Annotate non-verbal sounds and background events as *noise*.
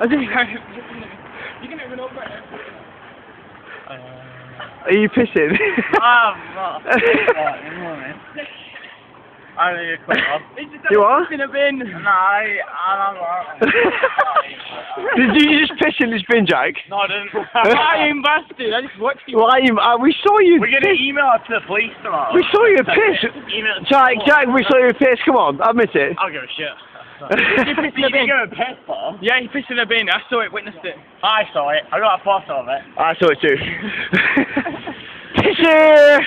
I didn't know. You didn't even open it. Are you pissing? I'm not. *laughs* I need to quit off. You are? In a bin. No, I, I'm not. *laughs* Did you just piss in this bin, Jake? No, I didn't. Lying bastard. I just watched you. Why? You, uh, we saw you. We're gonna piss. email it to the police tomorrow. We saw you piss. Email it to Jack, the Jack, we saw you piss. Come on, admit it. I'll give a shit. *laughs* You pissed in You a bin. go piss. Yeah, he pissed in a bin. I saw it, witnessed it. I saw it. I got a photo of it. I saw it too. *laughs* Pisser!